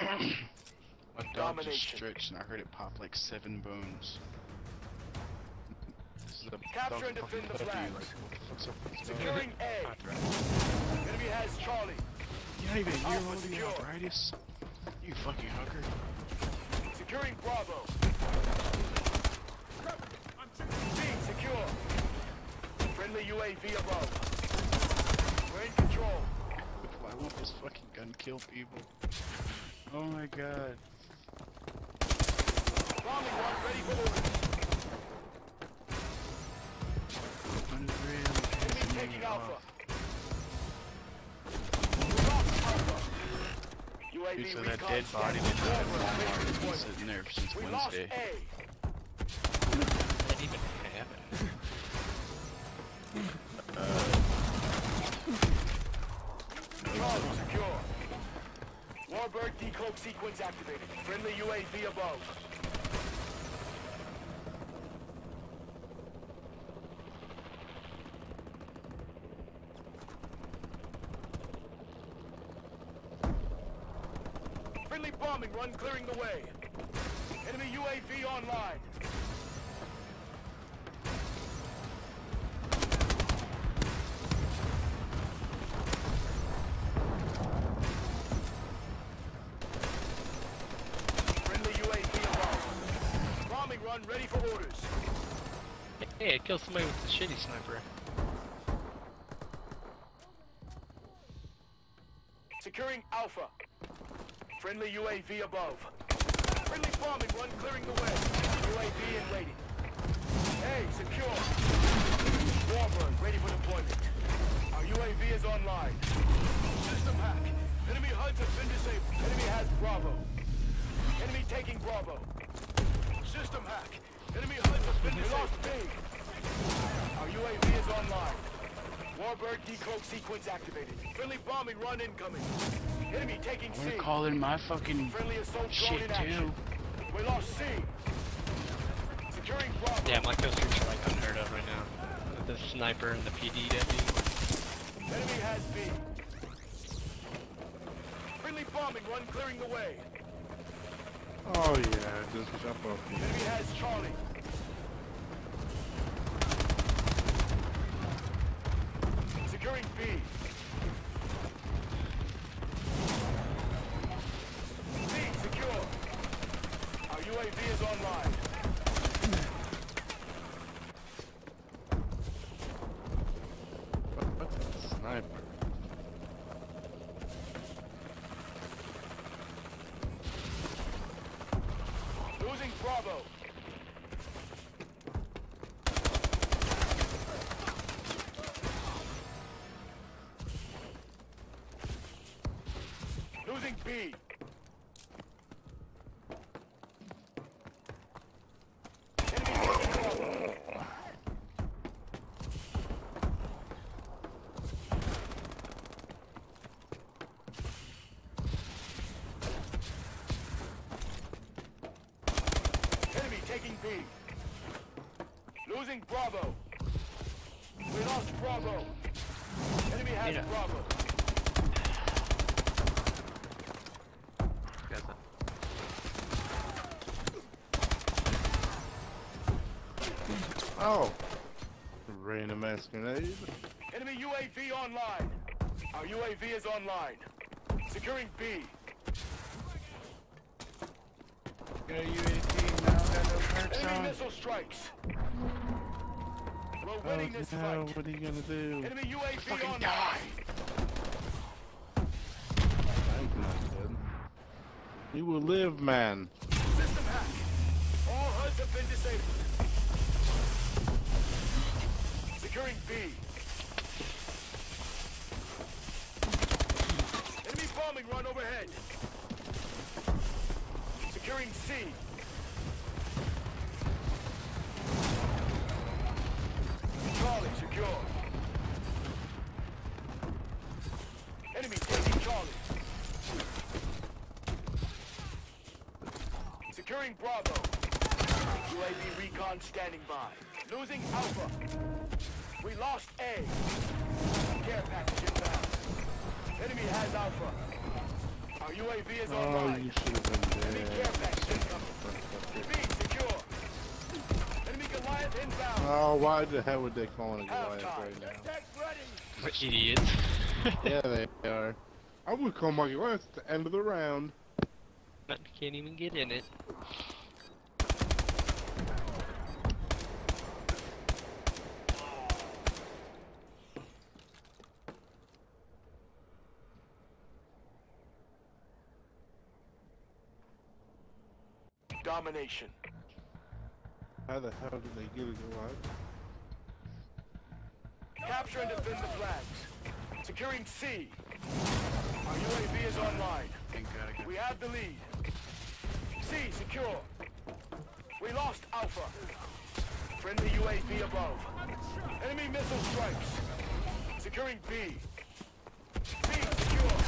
My dog just stretched and I heard it pop like seven bones. This is a Capture dog and defend fucking the puppy, flags. Like, what the fuck's up with this dog? Securing A. Enemy has Charlie. You not even a year Alpha old with arthritis? You fucking hooker. Securing Bravo. B secure. Friendly UAV above. We're in control. Won't this fucking gun kill people? Oh my god. Bombing run ready for orders. Unreal. Enemy taking Alpha. off. We lost Alpha. UAV Dude, so that dead body standing didn't have by. Walmart. It's been sitting there since We lost Wednesday. A. Secure. Warbird decloak sequence activated. Friendly UAV above. Friendly bombing run clearing the way. Enemy UAV online. Friendly UAV above. Bombing run ready for orders. Hey, I killed somebody with the shitty sniper. Securing Alpha. Friendly UAV above. Friendly bombing run clearing the way. UAV in waiting. Hey, secure. Warbird ready for deployment. Our UAV is online. System hack. Enemy HUDs have been disabled. Enemy has Bravo. Enemy taking Bravo. System hack. Enemy HUDs have been lost B. Our UAV is online. Warbird decloak sequence activated. Friendly bombing run incoming. Enemy taking I'm C. gonna call in my fucking Friendly assault drone shit in action. too. We lost C. Securing Bravo. Yeah, my coasters are like unheard of right now. The sniper and the PD deputy. Enemy has B. Friendly bombing run clearing the way. Oh yeah, just jump off. Enemy has Charlie. Securing B. B secure. Our UAV is online. Sniper. Losing Bravo. Losing B. Enemy taking Bravo. Enemy taking B. Losing Bravo. We lost Bravo. Enemy has Yeah. Bravo. Guys, Oh! Random ass grenade. Enemy UAV online. Our UAV is online. Securing B. Got a UAV now, got no Enemy missile strikes. We're Oh this no, fight. what are you gonna do? Enemy UAV Fucking online. die. Thank you, man. You will live, man. System hack. All HUDs have been disabled. Securing B. Enemy bombing run overhead. Securing C. Charlie secure. Enemy taking Charlie. Securing Bravo. UAV recon standing by. Losing Alpha. We lost A. Care package inbound. Enemy has Alpha. Our UAV is Oh, online. you should have been Enemy care package incoming. B secure. Enemy Goliath inbound. Oh, why the hell would they call it a Goliath Halftime. right now? Attack ready. What idiots. yeah, they are. I would call my Goliath at the end of the round. But can't even get in it. Domination. How the hell did they get it Goliath? Capture and defend the flags. Securing C. Our UAV is online. Thank God I got We have the lead. C secure. We lost Alpha. Friendly UAV above. Enemy missile strikes. Securing B. B secure.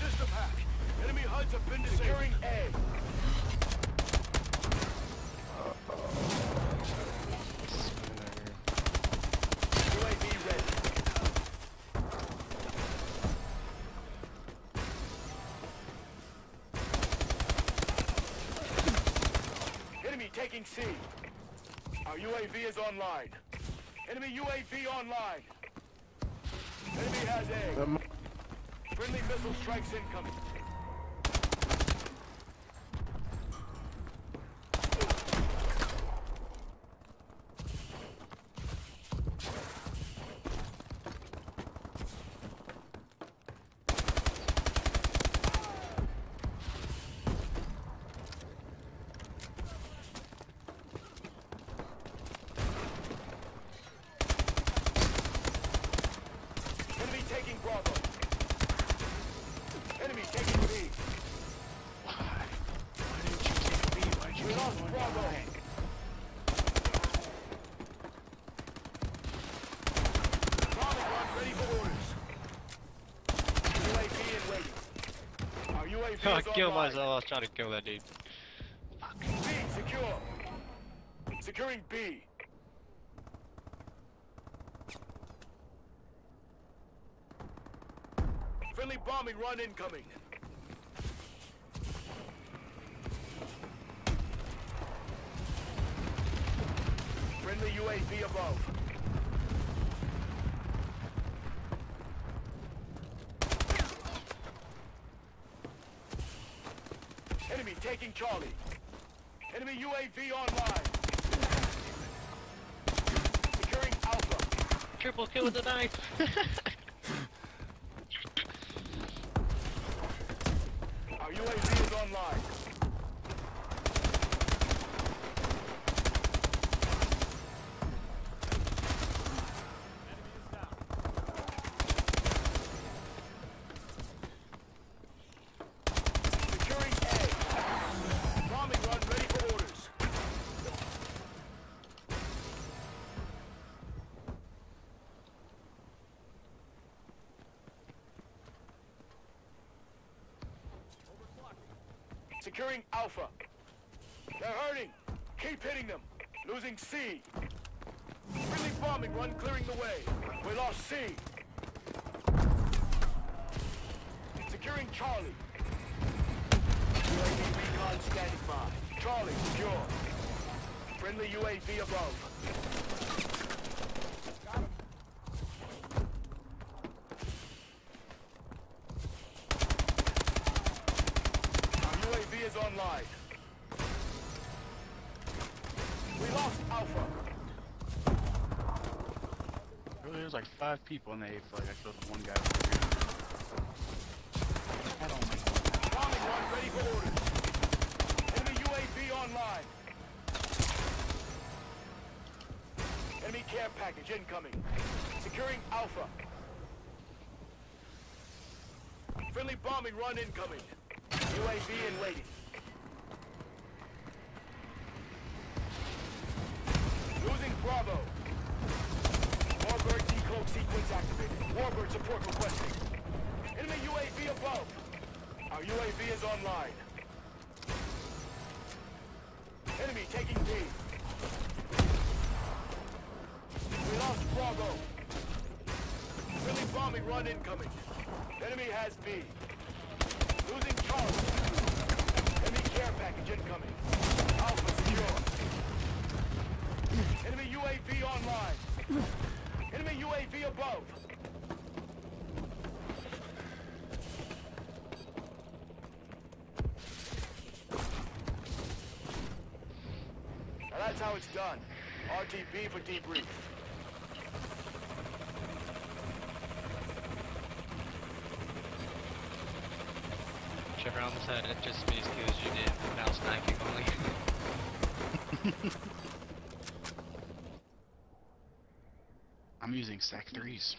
System hack. Enemy HUDs have been disabled. Securing A. UAV ready. Enemy taking C. Our UAV is online. Enemy UAV online. Enemy has A. Um, Friendly missile strikes incoming. Enemy taking Bravo. Enemy taking B. Why? Why didn't you take me? Why'd you We keep lost going Bravo. behind? Bombing run ready for orders. UAV in waiting. Our UAV I killed myself. I was trying to kill that dude. B secure. Securing B. Friendly bombing run incoming. Friendly UAV above. Enemy taking Charlie. Enemy UAV online. Securing Alpha. Triple kill with a knife. Our UAV is online. Securing Alpha. They're hurting. Keep hitting them. Losing C. Friendly bombing run clearing the way. We lost C. Securing Charlie. UAV recon standing by. Charlie secure. Friendly UAV above. Really, there's like five people in the A flag. I killed one guy Bombing run ready for orders. Enemy UAV online. Enemy care package incoming. Securing Alpha. Friendly bombing run incoming. UAV in waiting. Losing Bravo. Decloak sequence activated. Warbird support requesting. Enemy UAV above. Our UAV is online. Enemy taking B. We lost Bravo. Bomb bombing run incoming. Enemy has B. Losing Charlie. Enemy care package incoming. Alpha secure. Enemy UAV online. Enemy UAV above. Now that's how it's done. RTB for debrief. Trevor almost had it just be as good as you did. Now sniping only. I'm using Sec 3s.